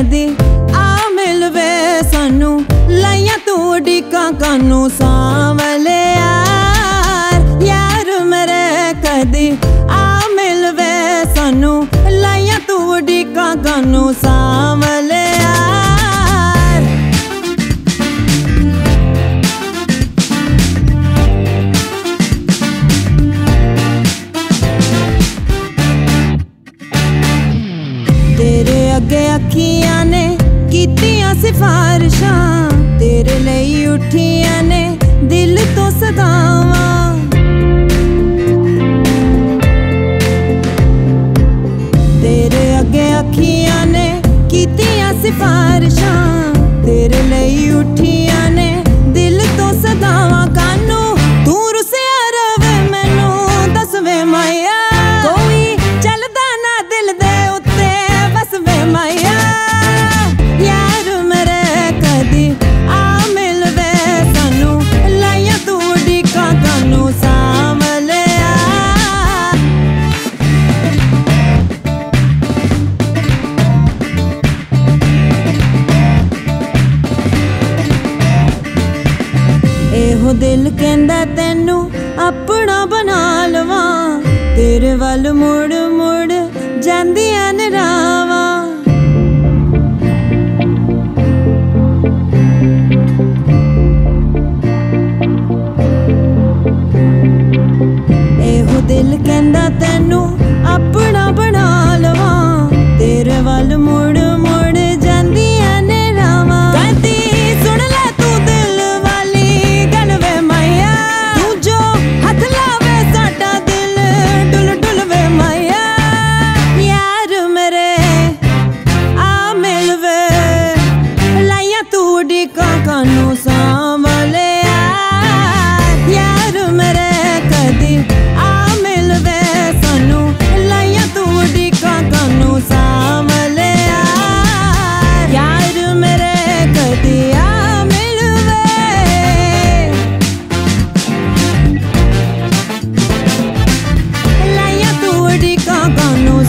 ਕਦੀ ਆ ਮਿਲਵੇ ਸਾਨੂੰ। ਲਾਈਆਂ ਤੂੰ ਡੀਕਾਂ ਕਾਨੂੰ ਸਾਂਵਲੇ ਯਾਰ। ਯਾਰ ਮਰੇ ਕਦੀ ਆ ਮਿਲਵੇ ਸਾਨੂੰ। ਲਾਈਆਂ ਤੂੰ ਡੀਕਾਂ ਕਾਨੂੰ ਅੱਗੇ ਅੱਖੀਆਂ ਨੇ, ਕੀਤੀਆਂ ਸਿਫਾਰਿਸ਼ਾਂ। ਤੇਰੇ ਲਈ ਉੱਠੀਆਂ ਨੇ, ਦਿਲ ਤੋਂ ਸਦਾਵਾਂ। ਤੇਰੇ ਅੱਗੇ ਅੱਖੀਆਂ ਨੇ, ਕੀਤੀਆਂ ਸਿਫਾਰਿਸ਼ਾਂ। ਦਿਲ ਕਹਿੰਦਾ ਤੈਨੂੰ ਆਪਣਾ ਬਣਾ ਲਵਾਂ। ਤੇਰੇ ਵੱਲ ਮੁੜ ਮੁੜ ਜਾਂਦੀਆਂ ਨੇ ਰਾਵਾਂ ਇਹੋ ਦਿਲ ਕਹਿੰਦਾ di ka gano